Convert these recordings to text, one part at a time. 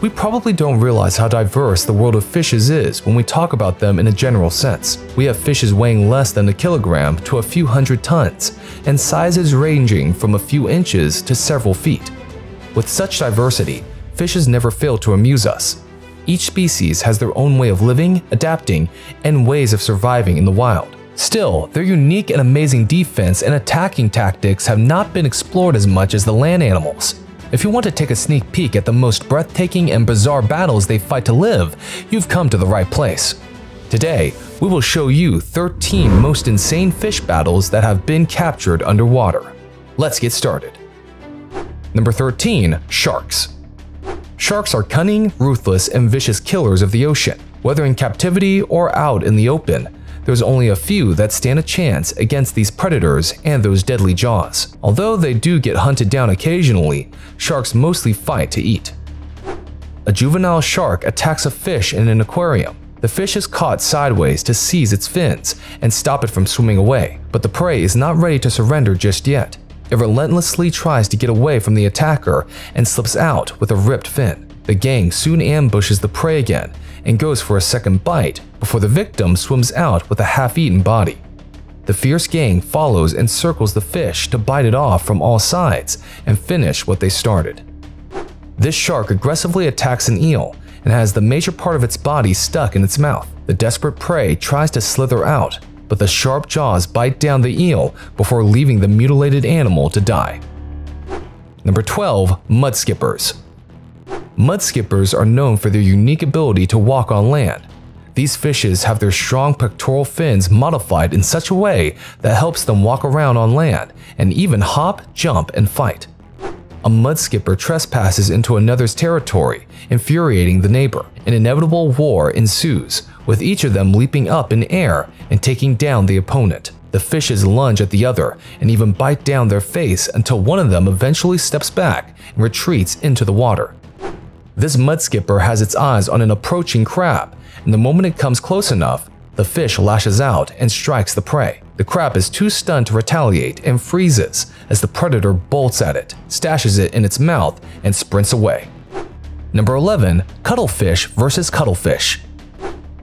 We probably don't realize how diverse the world of fishes is when we talk about them in a general sense. We have fishes weighing less than a kilogram to a few hundred tons, and sizes ranging from a few inches to several feet. With such diversity, fishes never fail to amuse us. Each species has their own way of living, adapting, and ways of surviving in the wild. Still, their unique and amazing defense and attacking tactics have not been explored as much as the land animals. If you want to take a sneak peek at the most breathtaking and bizarre battles they fight to live, you've come to the right place. Today, we will show you 13 most insane fish battles that have been captured underwater. Let's get started. Number 13. Sharks Sharks are cunning, ruthless, and vicious killers of the ocean. Whether in captivity or out in the open, there's only a few that stand a chance against these predators and those deadly jaws. Although they do get hunted down occasionally, sharks mostly fight to eat. A juvenile shark attacks a fish in an aquarium. The fish is caught sideways to seize its fins and stop it from swimming away, but the prey is not ready to surrender just yet. It relentlessly tries to get away from the attacker and slips out with a ripped fin. The gang soon ambushes the prey again and goes for a second bite before the victim swims out with a half-eaten body. The fierce gang follows and circles the fish to bite it off from all sides and finish what they started. This shark aggressively attacks an eel and has the major part of its body stuck in its mouth. The desperate prey tries to slither out, but the sharp jaws bite down the eel before leaving the mutilated animal to die. Number 12. Mudskippers Mudskippers are known for their unique ability to walk on land. These fishes have their strong pectoral fins modified in such a way that helps them walk around on land and even hop, jump, and fight. A mudskipper trespasses into another's territory, infuriating the neighbor. An inevitable war ensues, with each of them leaping up in air and taking down the opponent. The fishes lunge at the other and even bite down their face until one of them eventually steps back and retreats into the water. This mudskipper has its eyes on an approaching crab, and the moment it comes close enough, the fish lashes out and strikes the prey. The crab is too stunned to retaliate and freezes as the predator bolts at it, stashes it in its mouth, and sprints away. Number 11. Cuttlefish vs. Cuttlefish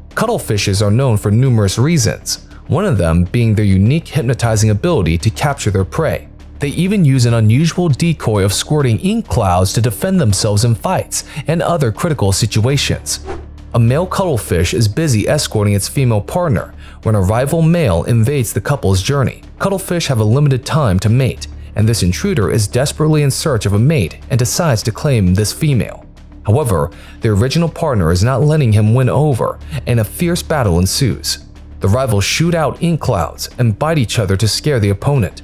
Cuttlefishes are known for numerous reasons, one of them being their unique hypnotizing ability to capture their prey. They even use an unusual decoy of squirting ink clouds to defend themselves in fights and other critical situations. A male cuttlefish is busy escorting its female partner when a rival male invades the couple's journey. Cuttlefish have a limited time to mate, and this intruder is desperately in search of a mate and decides to claim this female. However, the original partner is not letting him win over, and a fierce battle ensues. The rivals shoot out ink clouds and bite each other to scare the opponent.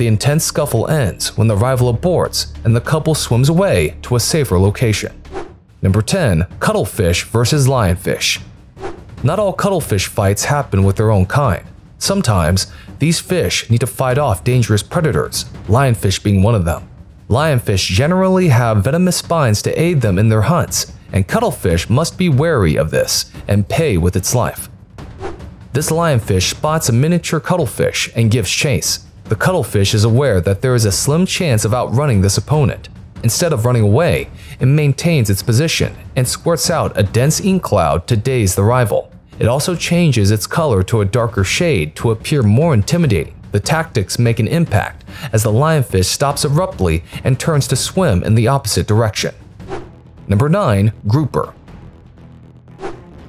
The intense scuffle ends when the rival aborts and the couple swims away to a safer location. Number 10. Cuttlefish vs. Lionfish Not all cuttlefish fights happen with their own kind. Sometimes, these fish need to fight off dangerous predators, lionfish being one of them. Lionfish generally have venomous spines to aid them in their hunts, and cuttlefish must be wary of this and pay with its life. This lionfish spots a miniature cuttlefish and gives chase. The cuttlefish is aware that there is a slim chance of outrunning this opponent. Instead of running away, it maintains its position and squirts out a dense ink cloud to daze the rival. It also changes its color to a darker shade to appear more intimidating. The tactics make an impact as the lionfish stops abruptly and turns to swim in the opposite direction. Number 9. Grouper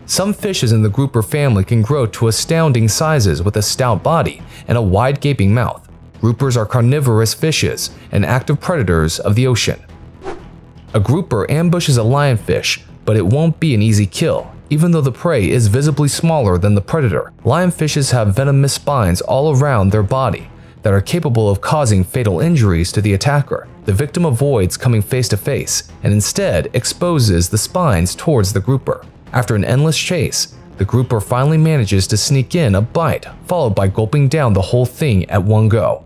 Some fishes in the grouper family can grow to astounding sizes with a stout body and a wide gaping mouth. Groupers are carnivorous fishes and active predators of the ocean. A grouper ambushes a lionfish, but it won't be an easy kill even though the prey is visibly smaller than the predator. Lionfishes have venomous spines all around their body that are capable of causing fatal injuries to the attacker. The victim avoids coming face to face and instead exposes the spines towards the grouper. After an endless chase, the grouper finally manages to sneak in a bite, followed by gulping down the whole thing at one go.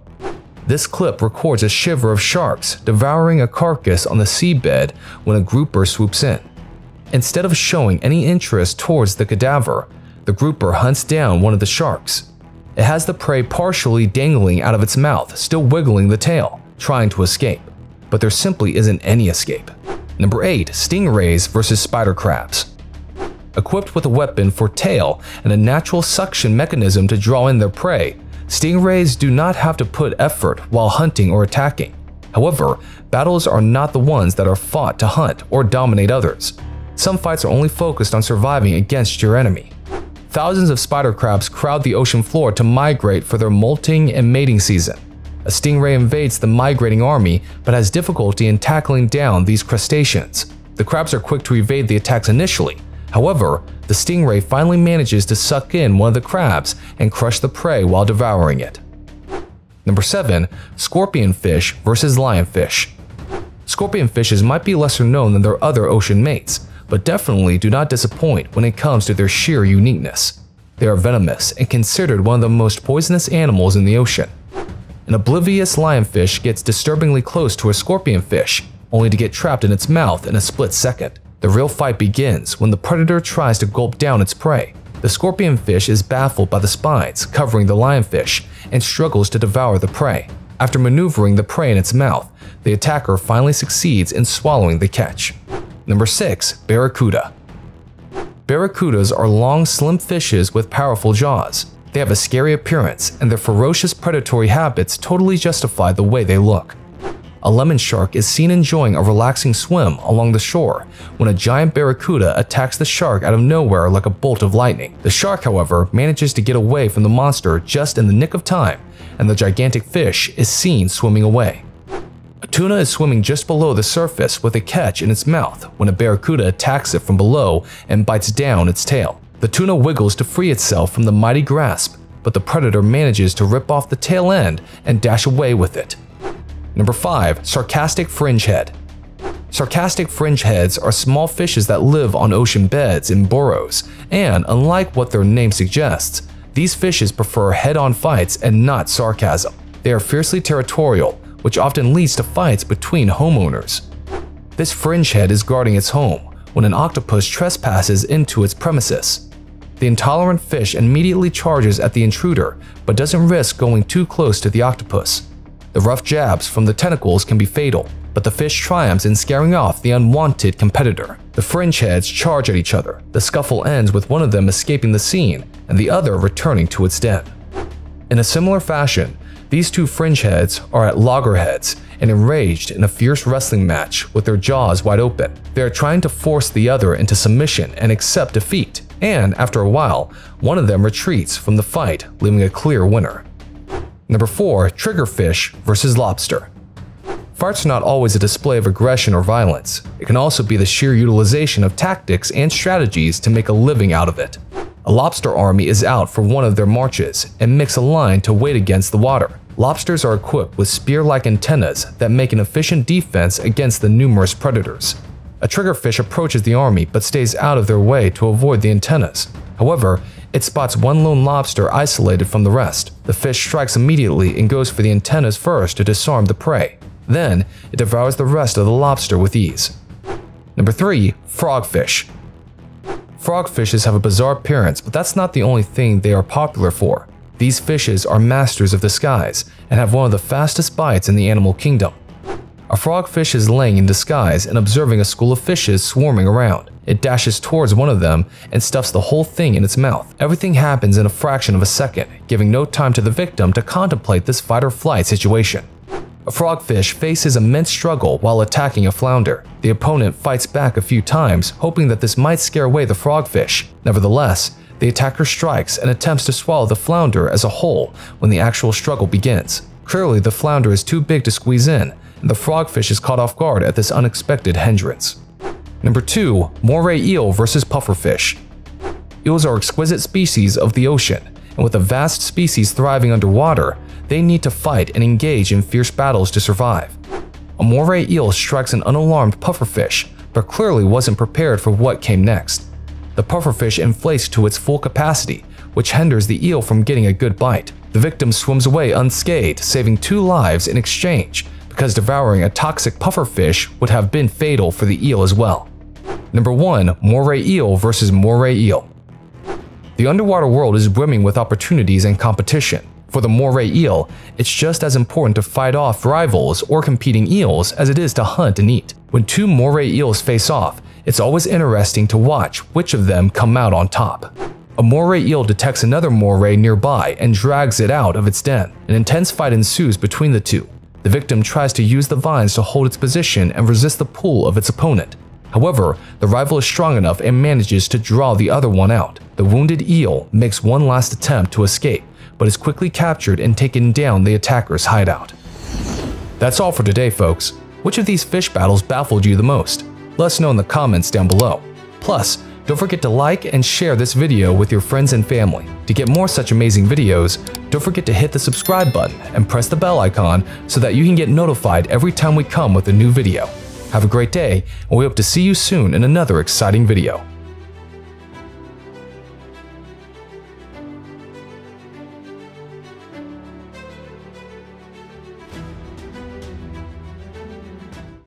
This clip records a shiver of sharks devouring a carcass on the seabed when a grouper swoops in. Instead of showing any interest towards the cadaver, the grouper hunts down one of the sharks. It has the prey partially dangling out of its mouth, still wiggling the tail, trying to escape. But there simply isn't any escape. Number 8. Stingrays versus spider crabs. Equipped with a weapon for tail and a natural suction mechanism to draw in their prey, stingrays do not have to put effort while hunting or attacking. However, battles are not the ones that are fought to hunt or dominate others. Some fights are only focused on surviving against your enemy. Thousands of spider crabs crowd the ocean floor to migrate for their molting and mating season. A stingray invades the migrating army but has difficulty in tackling down these crustaceans. The crabs are quick to evade the attacks initially, However, the stingray finally manages to suck in one of the crabs and crush the prey while devouring it. Number 7. Scorpionfish versus Lionfish Scorpionfishes might be lesser known than their other ocean mates, but definitely do not disappoint when it comes to their sheer uniqueness. They are venomous and considered one of the most poisonous animals in the ocean. An oblivious lionfish gets disturbingly close to a scorpionfish, only to get trapped in its mouth in a split second. The real fight begins when the predator tries to gulp down its prey. The scorpionfish is baffled by the spines covering the lionfish and struggles to devour the prey. After maneuvering the prey in its mouth, the attacker finally succeeds in swallowing the catch. Number 6. Barracuda Barracudas are long, slim fishes with powerful jaws. They have a scary appearance, and their ferocious predatory habits totally justify the way they look a lemon shark is seen enjoying a relaxing swim along the shore when a giant barracuda attacks the shark out of nowhere like a bolt of lightning. The shark, however, manages to get away from the monster just in the nick of time, and the gigantic fish is seen swimming away. A tuna is swimming just below the surface with a catch in its mouth when a barracuda attacks it from below and bites down its tail. The tuna wiggles to free itself from the mighty grasp, but the predator manages to rip off the tail end and dash away with it. Number 5. Sarcastic Fringehead Sarcastic fringeheads are small fishes that live on ocean beds in burrows, and unlike what their name suggests, these fishes prefer head-on fights and not sarcasm. They are fiercely territorial, which often leads to fights between homeowners. This fringehead is guarding its home when an octopus trespasses into its premises. The intolerant fish immediately charges at the intruder, but doesn't risk going too close to the octopus. The rough jabs from the tentacles can be fatal, but the fish triumphs in scaring off the unwanted competitor. The fringe heads charge at each other. The scuffle ends with one of them escaping the scene and the other returning to its den. In a similar fashion, these two fringe heads are at loggerheads and enraged in a fierce wrestling match with their jaws wide open. They are trying to force the other into submission and accept defeat, and after a while, one of them retreats from the fight, leaving a clear winner. Number 4. Triggerfish versus Lobster Farts are not always a display of aggression or violence. It can also be the sheer utilization of tactics and strategies to make a living out of it. A lobster army is out for one of their marches and makes a line to wait against the water. Lobsters are equipped with spear-like antennas that make an efficient defense against the numerous predators. A triggerfish approaches the army but stays out of their way to avoid the antennas. However, it spots one lone lobster isolated from the rest. The fish strikes immediately and goes for the antennas first to disarm the prey. Then, it devours the rest of the lobster with ease. Number 3. Frogfish Frogfishes have a bizarre appearance, but that's not the only thing they are popular for. These fishes are masters of the skies and have one of the fastest bites in the animal kingdom. A frogfish is laying in disguise and observing a school of fishes swarming around. It dashes towards one of them and stuffs the whole thing in its mouth. Everything happens in a fraction of a second, giving no time to the victim to contemplate this fight or flight situation. A frogfish faces immense struggle while attacking a flounder. The opponent fights back a few times, hoping that this might scare away the frogfish. Nevertheless, the attacker strikes and attempts to swallow the flounder as a whole when the actual struggle begins. Clearly, the flounder is too big to squeeze in, the frogfish is caught off guard at this unexpected hindrance. Number 2. Moray eel versus pufferfish. Eels are exquisite species of the ocean, and with a vast species thriving underwater, they need to fight and engage in fierce battles to survive. A moray eel strikes an unalarmed pufferfish, but clearly wasn't prepared for what came next. The pufferfish inflates to its full capacity, which hinders the eel from getting a good bite. The victim swims away unscathed, saving two lives in exchange, because devouring a toxic pufferfish would have been fatal for the eel as well. Number 1. Moray Eel versus Moray Eel The underwater world is brimming with opportunities and competition. For the moray eel, it's just as important to fight off rivals or competing eels as it is to hunt and eat. When two moray eels face off, it's always interesting to watch which of them come out on top. A moray eel detects another moray nearby and drags it out of its den. An intense fight ensues between the two. The victim tries to use the vines to hold its position and resist the pull of its opponent. However, the rival is strong enough and manages to draw the other one out. The wounded eel makes one last attempt to escape, but is quickly captured and taken down the attacker's hideout. That's all for today, folks. Which of these fish battles baffled you the most? Let us know in the comments down below. Plus, don't forget to like and share this video with your friends and family. To get more such amazing videos, don't forget to hit the subscribe button and press the bell icon so that you can get notified every time we come with a new video. Have a great day, and we hope to see you soon in another exciting video.